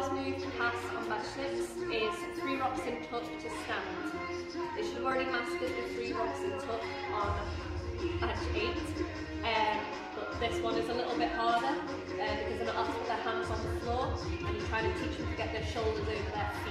hardest move to pass on my six is three rocks in tuck to stand. They should have already mastered the three rocks in tuck on badge eight, um, but this one is a little bit harder uh, because they're not asked to put their hands on the floor and you're trying to teach them to get their shoulders over their feet.